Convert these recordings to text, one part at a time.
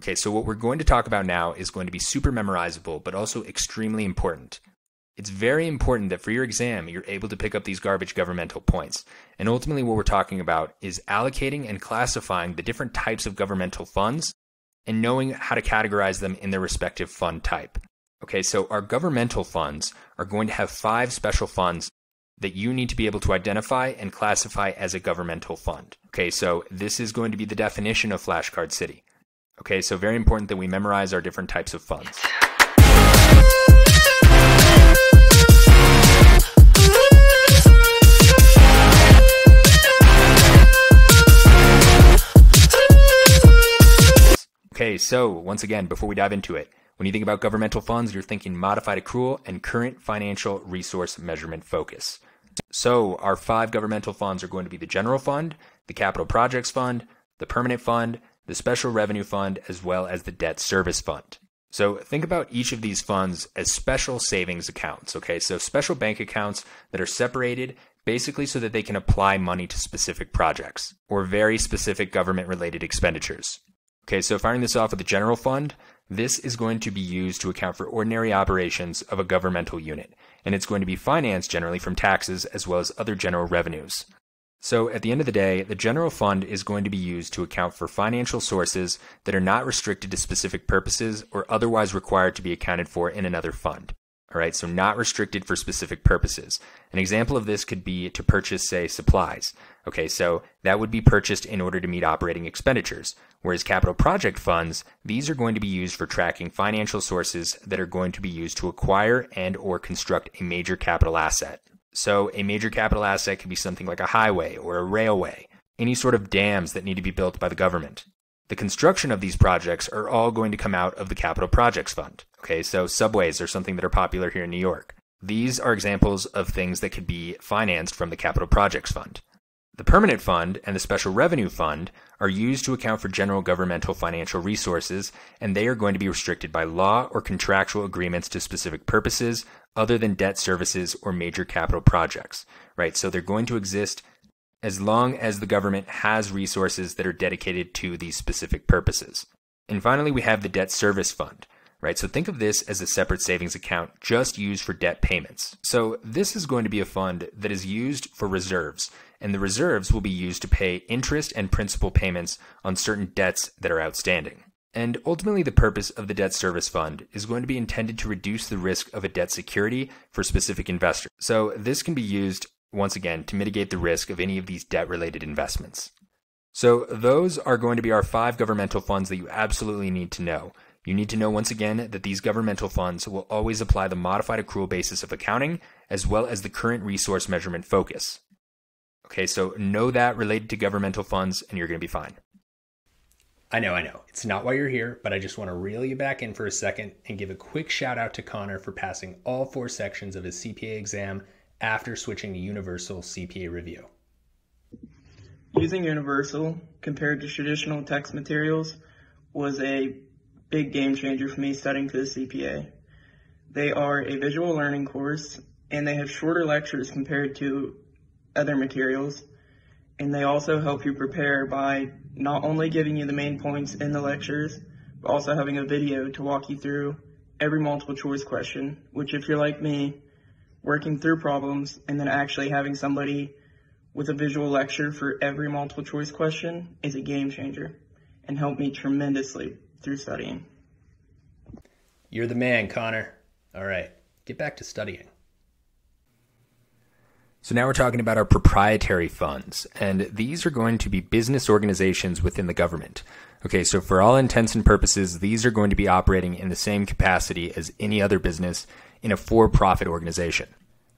Okay, so what we're going to talk about now is going to be super memorizable, but also extremely important. It's very important that for your exam, you're able to pick up these garbage governmental points. And ultimately, what we're talking about is allocating and classifying the different types of governmental funds and knowing how to categorize them in their respective fund type. Okay, so our governmental funds are going to have five special funds that you need to be able to identify and classify as a governmental fund. Okay, so this is going to be the definition of Flashcard City. Okay, so very important that we memorize our different types of funds. Okay, so once again, before we dive into it, when you think about governmental funds, you're thinking modified accrual and current financial resource measurement focus. So, our five governmental funds are going to be the general fund, the capital projects fund, the permanent fund, the special revenue fund, as well as the debt service fund. So, think about each of these funds as special savings accounts, okay? So, special bank accounts that are separated basically so that they can apply money to specific projects or very specific government related expenditures. Okay, so firing this off with the general fund, this is going to be used to account for ordinary operations of a governmental unit, and it's going to be financed generally from taxes as well as other general revenues. So at the end of the day, the general fund is going to be used to account for financial sources that are not restricted to specific purposes or otherwise required to be accounted for in another fund. All right, so not restricted for specific purposes. An example of this could be to purchase, say, supplies. Okay, so that would be purchased in order to meet operating expenditures. Whereas capital project funds, these are going to be used for tracking financial sources that are going to be used to acquire and or construct a major capital asset. So a major capital asset could be something like a highway or a railway, any sort of dams that need to be built by the government. The construction of these projects are all going to come out of the Capital Projects Fund. Okay, so subways are something that are popular here in New York. These are examples of things that could be financed from the Capital Projects Fund. The Permanent Fund and the Special Revenue Fund are used to account for general governmental financial resources, and they are going to be restricted by law or contractual agreements to specific purposes other than debt services or major capital projects, right? So they're going to exist as long as the government has resources that are dedicated to these specific purposes. And finally, we have the debt service fund, right? So think of this as a separate savings account just used for debt payments. So this is going to be a fund that is used for reserves, and the reserves will be used to pay interest and principal payments on certain debts that are outstanding. And ultimately, the purpose of the debt service fund is going to be intended to reduce the risk of a debt security for specific investors. So this can be used once again, to mitigate the risk of any of these debt related investments. So, those are going to be our five governmental funds that you absolutely need to know. You need to know once again that these governmental funds will always apply the modified accrual basis of accounting as well as the current resource measurement focus. Okay, so know that related to governmental funds and you're going to be fine. I know, I know. It's not why you're here, but I just want to reel you back in for a second and give a quick shout out to Connor for passing all four sections of his CPA exam after switching to Universal CPA Review. Using Universal compared to traditional text materials was a big game changer for me studying for the CPA. They are a visual learning course and they have shorter lectures compared to other materials. And they also help you prepare by not only giving you the main points in the lectures, but also having a video to walk you through every multiple choice question, which if you're like me, working through problems, and then actually having somebody with a visual lecture for every multiple choice question is a game changer and helped me tremendously through studying. You're the man, Connor. All right, get back to studying. So now we're talking about our proprietary funds, and these are going to be business organizations within the government. Okay, so for all intents and purposes, these are going to be operating in the same capacity as any other business in a for profit organization.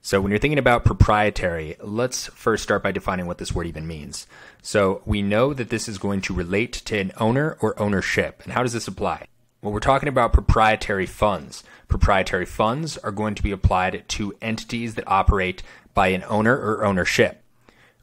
So when you're thinking about proprietary, let's first start by defining what this word even means. So we know that this is going to relate to an owner or ownership. And how does this apply? Well, we're talking about proprietary funds. Proprietary funds are going to be applied to entities that operate by an owner or ownership.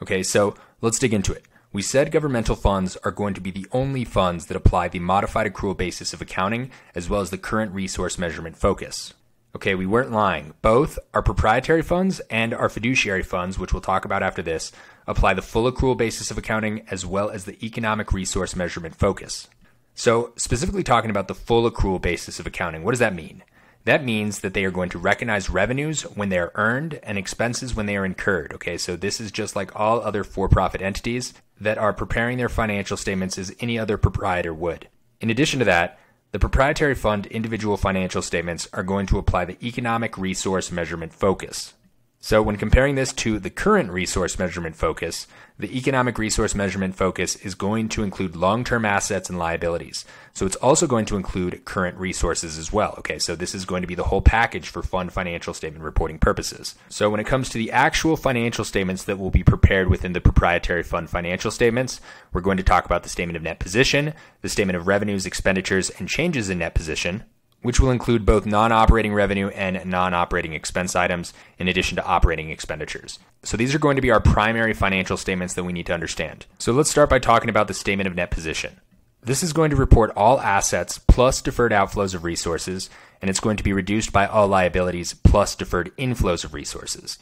Okay, so let's dig into it. We said governmental funds are going to be the only funds that apply the modified accrual basis of accounting as well as the current resource measurement focus. Okay, we weren't lying. Both our proprietary funds and our fiduciary funds, which we'll talk about after this, apply the full accrual basis of accounting as well as the economic resource measurement focus. So, specifically talking about the full accrual basis of accounting, what does that mean? That means that they are going to recognize revenues when they are earned and expenses when they are incurred. Okay, so this is just like all other for profit entities that are preparing their financial statements as any other proprietor would. In addition to that, the proprietary fund individual financial statements are going to apply the economic resource measurement focus. So, when comparing this to the current resource measurement focus, the economic resource measurement focus is going to include long term assets and liabilities. So, it's also going to include current resources as well. Okay, so this is going to be the whole package for fund financial statement reporting purposes. So, when it comes to the actual financial statements that will be prepared within the proprietary fund financial statements, we're going to talk about the statement of net position, the statement of revenues, expenditures, and changes in net position, which will include both non operating revenue and non operating expense items, in addition to operating expenditures. So these are going to be our primary financial statements that we need to understand. So let's start by talking about the statement of net position. This is going to report all assets plus deferred outflows of resources, and it's going to be reduced by all liabilities plus deferred inflows of resources.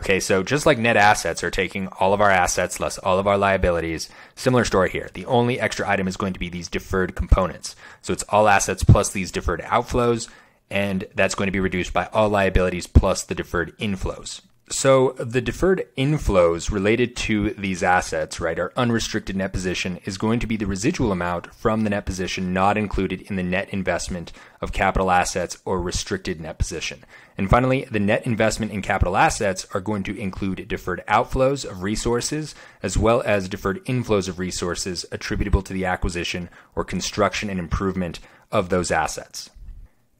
Okay, so just like net assets are taking all of our assets less all of our liabilities, similar story here. The only extra item is going to be these deferred components. So it's all assets plus these deferred outflows, and that's going to be reduced by all liabilities plus the deferred inflows. So the deferred inflows related to these assets, right, our unrestricted net position is going to be the residual amount from the net position not included in the net investment of capital assets or restricted net position. And finally, the net investment in capital assets are going to include deferred outflows of resources as well as deferred inflows of resources attributable to the acquisition or construction and improvement of those assets.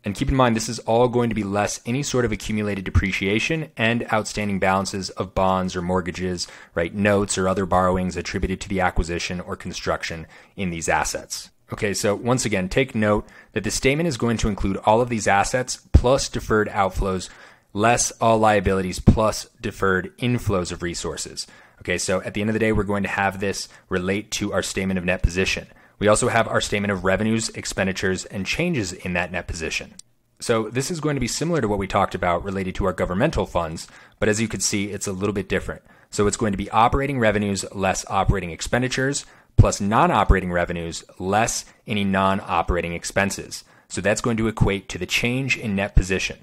And keep in mind, this is all going to be less any sort of accumulated depreciation and outstanding balances of bonds or mortgages, right, notes or other borrowings attributed to the acquisition or construction in these assets. Okay, so once again, take note that the statement is going to include all of these assets plus deferred outflows, less all liabilities plus deferred inflows of resources. Okay, so at the end of the day, we're going to have this relate to our statement of net position. We also have our statement of revenues, expenditures, and changes in that net position. So this is going to be similar to what we talked about related to our governmental funds, but as you can see, it's a little bit different. So it's going to be operating revenues less operating expenditures plus non-operating revenues less any non-operating expenses. So that's going to equate to the change in net position.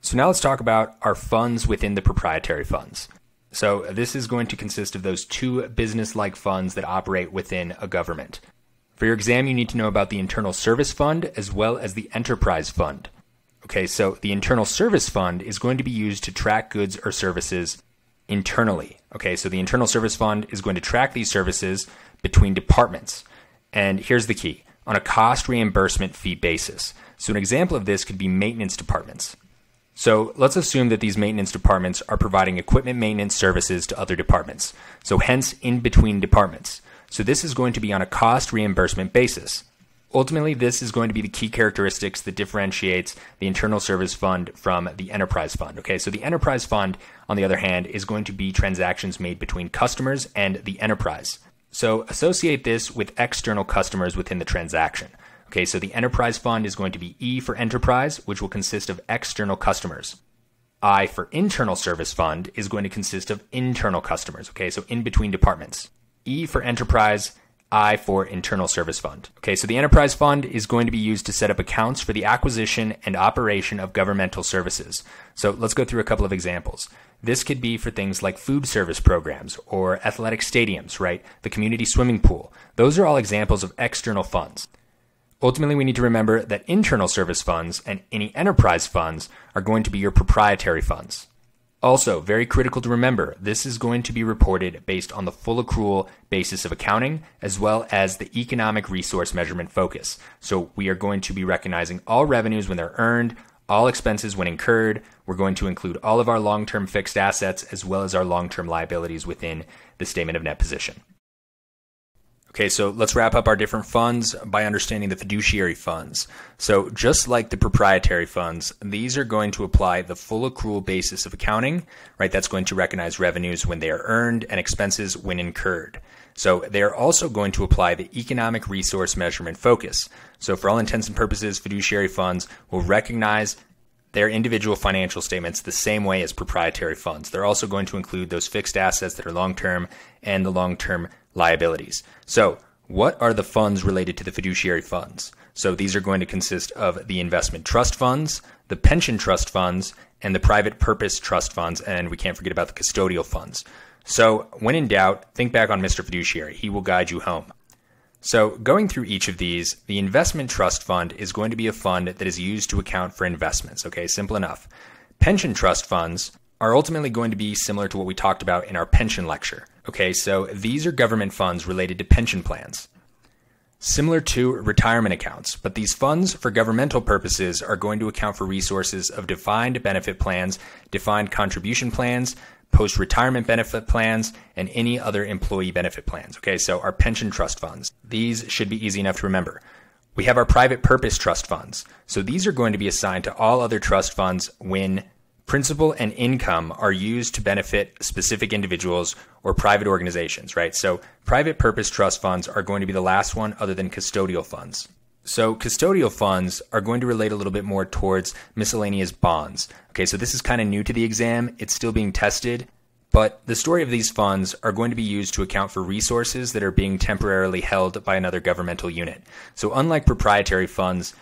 So now let's talk about our funds within the proprietary funds. So this is going to consist of those two business-like funds that operate within a government. For your exam, you need to know about the Internal Service Fund as well as the Enterprise Fund. Okay, so the Internal Service Fund is going to be used to track goods or services internally. Okay, so the Internal Service Fund is going to track these services between departments. And here's the key on a cost reimbursement fee basis. So, an example of this could be maintenance departments. So let's assume that these maintenance departments are providing equipment maintenance services to other departments. So hence in between departments. So this is going to be on a cost reimbursement basis. Ultimately, this is going to be the key characteristics that differentiates the internal service fund from the enterprise fund. Okay, so the enterprise fund, on the other hand, is going to be transactions made between customers and the enterprise. So associate this with external customers within the transaction. Okay, so the enterprise fund is going to be E for enterprise, which will consist of external customers. I for internal service fund is going to consist of internal customers. Okay, so in between departments. E for enterprise, I for internal service fund. Okay, so the enterprise fund is going to be used to set up accounts for the acquisition and operation of governmental services. So let's go through a couple of examples. This could be for things like food service programs or athletic stadiums, right? The community swimming pool. Those are all examples of external funds. Ultimately, we need to remember that internal service funds and any enterprise funds are going to be your proprietary funds. Also, very critical to remember, this is going to be reported based on the full accrual basis of accounting as well as the economic resource measurement focus. So we are going to be recognizing all revenues when they're earned, all expenses when incurred. We're going to include all of our long term fixed assets as well as our long term liabilities within the statement of net position. Okay, so let's wrap up our different funds by understanding the fiduciary funds. So, just like the proprietary funds, these are going to apply the full accrual basis of accounting, right? That's going to recognize revenues when they are earned and expenses when incurred. So, they are also going to apply the economic resource measurement focus. So, for all intents and purposes, fiduciary funds will recognize their individual financial statements the same way as proprietary funds. They're also going to include those fixed assets that are long term and the long term liabilities. So, What are the funds related to the fiduciary funds? So these are going to consist of the investment trust funds, the pension trust funds, and the private purpose trust funds, and we can't forget about the custodial funds. So when in doubt, think back on Mr. Fiduciary. He will guide you home. So, going through each of these, the investment trust fund is going to be a fund that is used to account for investments. Okay, simple enough. Pension trust funds are ultimately going to be similar to what we talked about in our pension lecture. Okay, so these are government funds related to pension plans. Similar to retirement accounts, but these funds for governmental purposes are going to account for resources of defined benefit plans, defined contribution plans, post retirement benefit plans, and any other employee benefit plans. Okay, so our pension trust funds. These should be easy enough to remember. We have our private purpose trust funds. So these are going to be assigned to all other trust funds when principal and income are used to benefit specific individuals or private organizations, right? So private purpose trust funds are going to be the last one other than custodial funds. So custodial funds are going to relate a little bit more towards miscellaneous bonds. Okay, so this is kind of new to the exam. It's still being tested, but the story of these funds are going to be used to account for resources that are being temporarily held by another governmental unit. So unlike proprietary funds,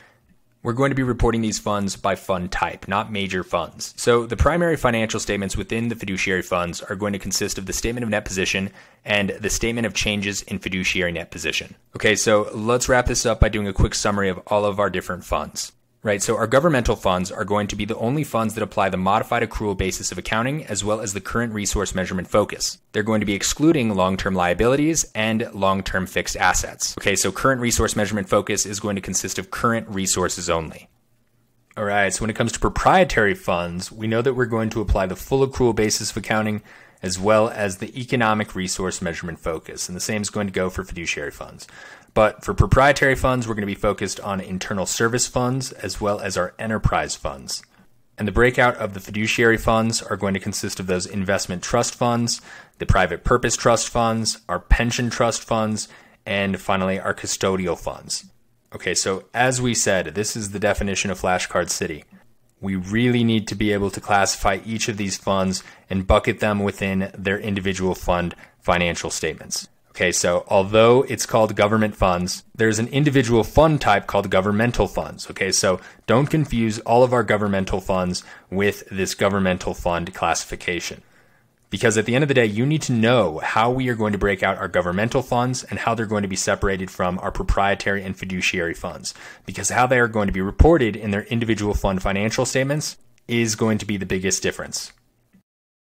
we're going to be reporting these funds by fund type, not major funds. So the primary financial statements within the fiduciary funds are going to consist of the statement of net position and the statement of changes in fiduciary net position. Okay, so let's wrap this up by doing a quick summary of all of our different funds right? So our governmental funds are going to be the only funds that apply the modified accrual basis of accounting as well as the current resource measurement focus. They're going to be excluding long-term liabilities and long-term fixed assets. Okay, so current resource measurement focus is going to consist of current resources only. All right, so when it comes to proprietary funds, we know that we're going to apply the full accrual basis of accounting as well as the economic resource measurement focus. And the same is going to go for fiduciary funds. But for proprietary funds, we're going to be focused on internal service funds as well as our enterprise funds. And the breakout of the fiduciary funds are going to consist of those investment trust funds, the private purpose trust funds, our pension trust funds, and finally our custodial funds. Okay, so as we said, this is the definition of flashcard city. We really need to be able to classify each of these funds and bucket them within their individual fund financial statements. Okay, so although it's called government funds, there's an individual fund type called governmental funds. Okay, so don't confuse all of our governmental funds with this governmental fund classification. Because at the end of the day, you need to know how we are going to break out our governmental funds and how they're going to be separated from our proprietary and fiduciary funds. Because how they are going to be reported in their individual fund financial statements is going to be the biggest difference.